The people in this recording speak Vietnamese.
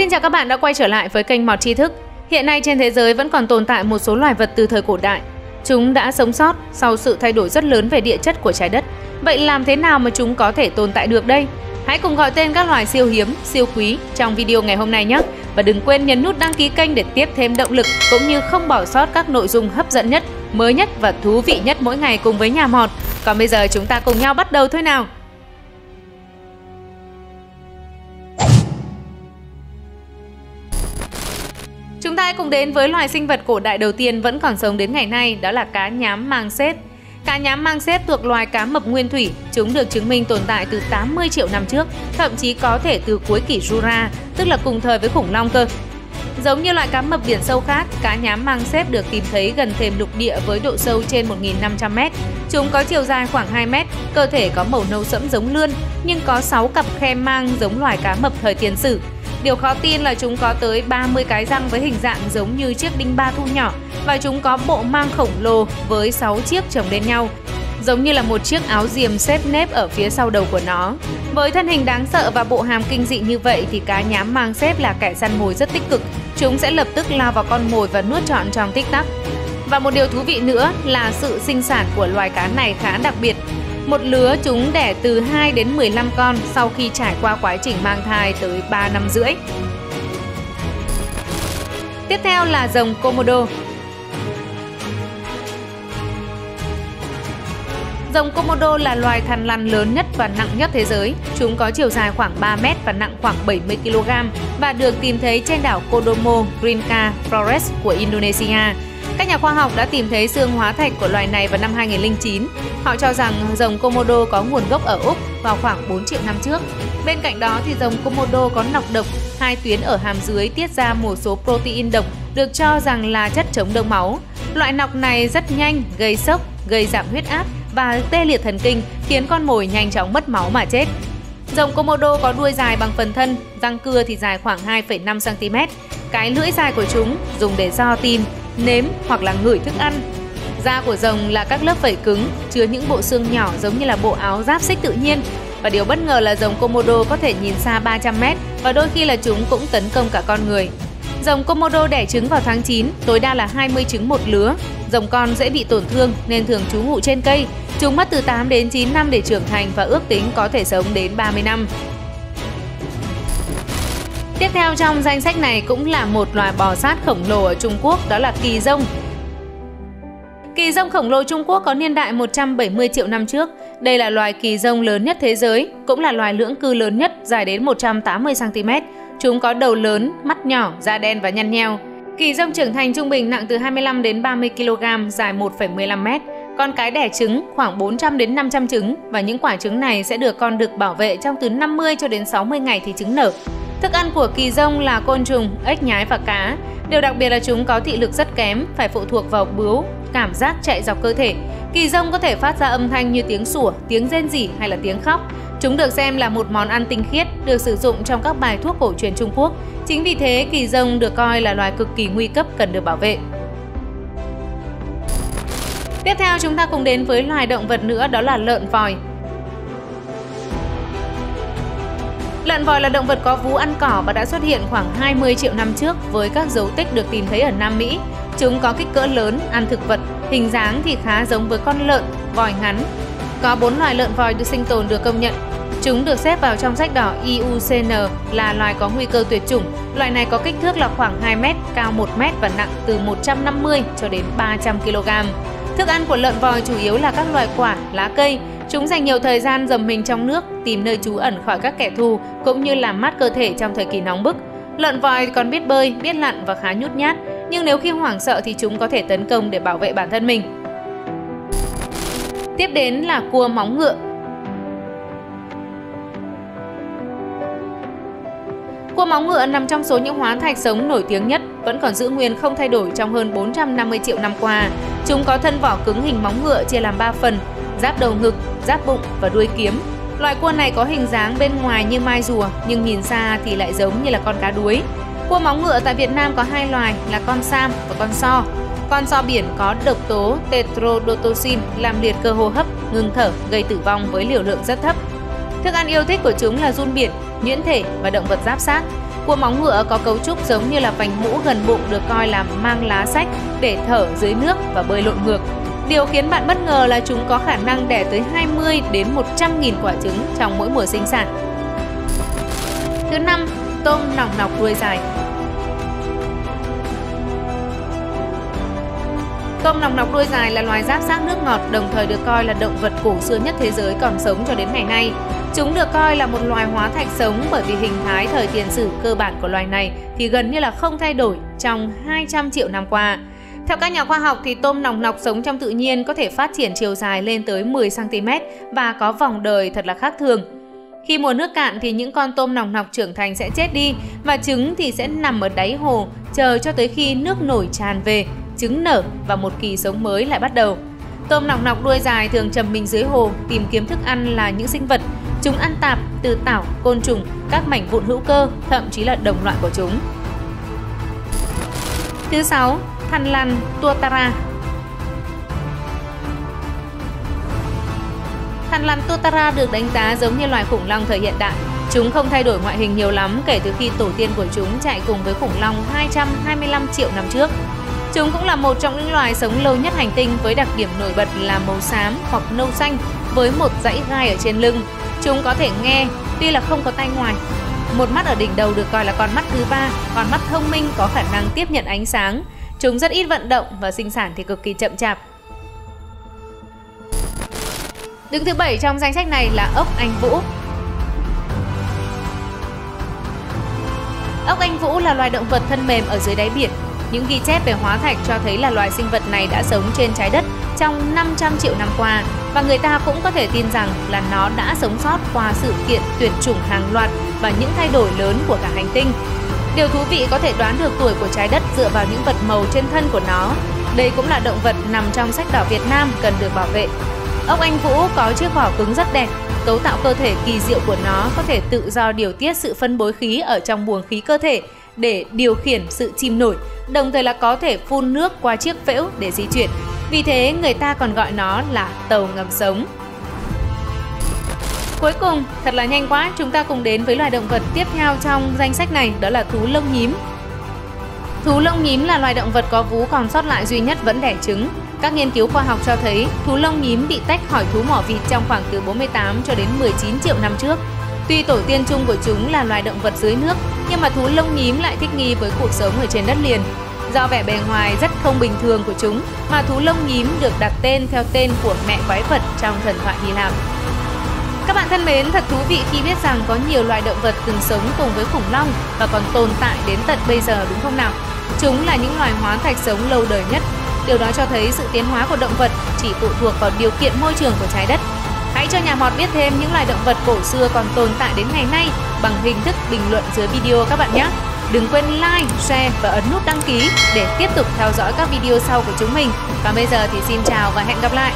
Xin chào các bạn đã quay trở lại với kênh Mọt Tri Thức. Hiện nay trên thế giới vẫn còn tồn tại một số loài vật từ thời cổ đại. Chúng đã sống sót sau sự thay đổi rất lớn về địa chất của trái đất. Vậy làm thế nào mà chúng có thể tồn tại được đây? Hãy cùng gọi tên các loài siêu hiếm, siêu quý trong video ngày hôm nay nhé. Và đừng quên nhấn nút đăng ký kênh để tiếp thêm động lực cũng như không bỏ sót các nội dung hấp dẫn nhất, mới nhất và thú vị nhất mỗi ngày cùng với nhà Mọt. Còn bây giờ chúng ta cùng nhau bắt đầu thôi nào. Ta hãy cùng đến với loài sinh vật cổ đại đầu tiên vẫn còn sống đến ngày nay, đó là cá nhám mang xếp. Cá nhám mang xếp thuộc loài cá mập nguyên thủy, chúng được chứng minh tồn tại từ 80 triệu năm trước, thậm chí có thể từ cuối kỷ Jura, tức là cùng thời với khủng long cơ. Giống như loại cá mập biển sâu khác, cá nhám mang xếp được tìm thấy gần thềm lục địa với độ sâu trên 1.500m. Chúng có chiều dài khoảng 2m, cơ thể có màu nâu sẫm giống lươn, nhưng có 6 cặp khe mang giống loài cá mập thời tiền sử. Điều khó tin là chúng có tới 30 cái răng với hình dạng giống như chiếc đinh ba thu nhỏ và chúng có bộ mang khổng lồ với 6 chiếc chồng lên nhau, giống như là một chiếc áo diềm xếp nếp ở phía sau đầu của nó. Với thân hình đáng sợ và bộ hàm kinh dị như vậy thì cá nhám mang xếp là kẻ săn mồi rất tích cực. Chúng sẽ lập tức lao vào con mồi và nuốt trọn trong tích tắc. Và một điều thú vị nữa là sự sinh sản của loài cá này khá đặc biệt. Một lứa chúng đẻ từ 2 đến 15 con sau khi trải qua quá trình mang thai tới 3 năm rưỡi. Tiếp theo là rồng Komodo. Rồng Komodo là loài thằn lằn lớn nhất và nặng nhất thế giới. Chúng có chiều dài khoảng 3 mét và nặng khoảng 70 kg và được tìm thấy trên đảo Kodomo, Grinka, Flores của Indonesia. Các nhà khoa học đã tìm thấy xương hóa thạch của loài này vào năm 2009. Họ cho rằng rồng Komodo có nguồn gốc ở Úc vào khoảng 4 triệu năm trước. Bên cạnh đó thì rồng Komodo có nọc độc, hai tuyến ở hàm dưới tiết ra một số protein độc được cho rằng là chất chống đông máu. Loại nọc này rất nhanh, gây sốc, gây giảm huyết áp và tê liệt thần kinh, khiến con mồi nhanh chóng mất máu mà chết. Rồng Komodo có đuôi dài bằng phần thân, răng cưa thì dài khoảng 2,5 cm. Cái lưỡi dài của chúng dùng để do tin, nếm hoặc là ngửi thức ăn. Da của rồng là các lớp vảy cứng, chứa những bộ xương nhỏ giống như là bộ áo giáp xích tự nhiên. Và điều bất ngờ là rồng Komodo có thể nhìn xa 300m và đôi khi là chúng cũng tấn công cả con người. Rồng Komodo đẻ trứng vào tháng 9, tối đa là 20 trứng một lứa. Rồng con dễ bị tổn thương nên thường trú ngụ trên cây. Chúng mất từ 8 đến 9 năm để trưởng thành và ước tính có thể sống đến 30 năm. Tiếp theo trong danh sách này cũng là một loài bò sát khổng lồ ở Trung Quốc đó là kỳ rông. Kỳ rông khổng lồ Trung Quốc có niên đại 170 triệu năm trước. Đây là loài kỳ rông lớn nhất thế giới, cũng là loài lưỡng cư lớn nhất, dài đến 180 cm. Chúng có đầu lớn, mắt nhỏ, da đen và nhăn nheo. Kỳ rông trưởng thành trung bình nặng từ 25 đến 30 kg, dài 1,15 m. Con cái đẻ trứng khoảng 400 đến 500 trứng và những quả trứng này sẽ được con đực bảo vệ trong từ 50 cho đến 60 ngày thì trứng nở. Thức ăn của kỳ rông là côn trùng, ếch nhái và cá. Điều đặc biệt là chúng có thị lực rất kém, phải phụ thuộc vào bướu, cảm giác chạy dọc cơ thể. Kỳ rông có thể phát ra âm thanh như tiếng sủa, tiếng rên rỉ hay là tiếng khóc. Chúng được xem là một món ăn tinh khiết, được sử dụng trong các bài thuốc cổ truyền Trung Quốc. Chính vì thế, kỳ rông được coi là loài cực kỳ nguy cấp cần được bảo vệ. Tiếp theo chúng ta cùng đến với loài động vật nữa đó là lợn vòi. Lợn vòi là động vật có vú ăn cỏ và đã xuất hiện khoảng 20 triệu năm trước với các dấu tích được tìm thấy ở Nam Mỹ. Chúng có kích cỡ lớn, ăn thực vật, hình dáng thì khá giống với con lợn, vòi ngắn. Có 4 loài lợn vòi được sinh tồn được công nhận. Chúng được xếp vào trong sách đỏ IUCN là loài có nguy cơ tuyệt chủng. Loài này có kích thước là khoảng 2 m, cao 1 m và nặng từ 150 cho đến 300 kg. Thức ăn của lợn vòi chủ yếu là các loài quả, lá cây, Chúng dành nhiều thời gian dầm mình trong nước, tìm nơi trú ẩn khỏi các kẻ thù cũng như làm mát cơ thể trong thời kỳ nóng bức. Lợn vòi còn biết bơi, biết lặn và khá nhút nhát, nhưng nếu khi hoảng sợ thì chúng có thể tấn công để bảo vệ bản thân mình. Tiếp đến là cua móng ngựa. Cua móng ngựa nằm trong số những hóa thạch sống nổi tiếng nhất, vẫn còn giữ nguyên không thay đổi trong hơn 450 triệu năm qua. Chúng có thân vỏ cứng hình móng ngựa chia làm 3 phần, giáp đầu ngực, giáp bụng và đuôi kiếm. Loại cua này có hình dáng bên ngoài như mai rùa nhưng nhìn xa thì lại giống như là con cá đuối. Cua móng ngựa tại Việt Nam có hai loài là con sam và con so. Con so biển có độc tố tetrodotoxin làm liệt cơ hô hấp, ngừng thở, gây tử vong với liều lượng rất thấp. Thức ăn yêu thích của chúng là run biển, nhuyễn thể và động vật giáp xác. Cua móng ngựa có cấu trúc giống như là vành mũ gần bụng được coi là mang lá sách để thở dưới nước và bơi lội ngược. Điều khiến bạn bất ngờ là chúng có khả năng đẻ tới 20 đến 100 nghìn quả trứng trong mỗi mùa sinh sản. Thứ năm, tôm nòng nọc đuôi dài. Tôm nòng nọc đuôi dài là loài giáp xác nước ngọt, đồng thời được coi là động vật cổ xưa nhất thế giới còn sống cho đến ngày nay. Chúng được coi là một loài hóa thạch sống bởi vì hình thái thời tiền sử cơ bản của loài này thì gần như là không thay đổi trong 200 triệu năm qua. Theo các nhà khoa học thì tôm nòng nọc sống trong tự nhiên có thể phát triển chiều dài lên tới 10 cm và có vòng đời thật là khác thường. Khi mùa nước cạn thì những con tôm nòng nọc trưởng thành sẽ chết đi và trứng thì sẽ nằm ở đáy hồ chờ cho tới khi nước nổi tràn về, trứng nở và một kỳ sống mới lại bắt đầu. Tôm nòng nọc đuôi dài thường trầm mình dưới hồ tìm kiếm thức ăn là những sinh vật. Chúng ăn tạp từ tảo, côn trùng, các mảnh vụn hữu cơ, thậm chí là đồng loại của chúng. Thứ sáu, Thanh Lan Tuatara Thanh Lan Tuatara được đánh giá giống như loài khủng long thời hiện đại. Chúng không thay đổi ngoại hình nhiều lắm kể từ khi tổ tiên của chúng chạy cùng với khủng long 225 triệu năm trước. Chúng cũng là một trong những loài sống lâu nhất hành tinh với đặc điểm nổi bật là màu xám hoặc nâu xanh với một dãy gai ở trên lưng. Chúng có thể nghe, tuy là không có tay ngoài. Một mắt ở đỉnh đầu được coi là con mắt thứ ba, con mắt thông minh có khả năng tiếp nhận ánh sáng. Chúng rất ít vận động và sinh sản thì cực kỳ chậm chạp. Đứng thứ bảy trong danh sách này là ốc Anh Vũ. Ốc Anh Vũ là loài động vật thân mềm ở dưới đáy biển. Những ghi chép về hóa thạch cho thấy là loài sinh vật này đã sống trên trái đất trong 500 triệu năm qua và người ta cũng có thể tin rằng là nó đã sống sót qua sự kiện tuyệt chủng hàng loạt và những thay đổi lớn của cả hành tinh. Điều thú vị có thể đoán được tuổi của trái đất dựa vào những vật màu trên thân của nó. Đây cũng là động vật nằm trong sách đỏ Việt Nam cần được bảo vệ. Ốc Anh Vũ có chiếc vỏ cứng rất đẹp, cấu tạo cơ thể kỳ diệu của nó có thể tự do điều tiết sự phân bối khí ở trong buồng khí cơ thể để điều khiển sự chìm nổi, đồng thời là có thể phun nước qua chiếc phễu để di chuyển. Vì thế người ta còn gọi nó là tàu ngầm sống. Cuối cùng, thật là nhanh quá, chúng ta cùng đến với loài động vật tiếp theo trong danh sách này, đó là thú lông nhím. Thú lông nhím là loài động vật có vú còn sót lại duy nhất vẫn đẻ trứng. Các nghiên cứu khoa học cho thấy thú lông nhím bị tách khỏi thú mỏ vịt trong khoảng từ 48 cho đến 19 triệu năm trước. Tuy tổ tiên chung của chúng là loài động vật dưới nước, nhưng mà thú lông nhím lại thích nghi với cuộc sống ở trên đất liền. Do vẻ bề ngoài rất không bình thường của chúng mà thú lông nhím được đặt tên theo tên của mẹ quái vật trong thần thoại Hy Lạp. Các bạn thân mến, thật thú vị khi biết rằng có nhiều loài động vật từng sống cùng với khủng long và còn tồn tại đến tận bây giờ đúng không nào? Chúng là những loài hóa thạch sống lâu đời nhất. Điều đó cho thấy sự tiến hóa của động vật chỉ phụ thuộc vào điều kiện môi trường của trái đất. Hãy cho nhà mọt biết thêm những loài động vật cổ xưa còn tồn tại đến ngày nay bằng hình thức bình luận dưới video các bạn nhé. Đừng quên like, share và ấn nút đăng ký để tiếp tục theo dõi các video sau của chúng mình. Và bây giờ thì xin chào và hẹn gặp lại.